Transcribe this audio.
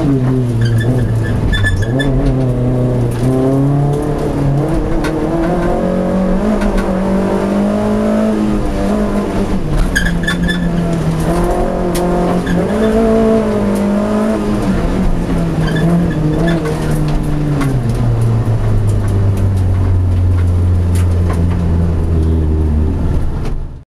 Hallelujah.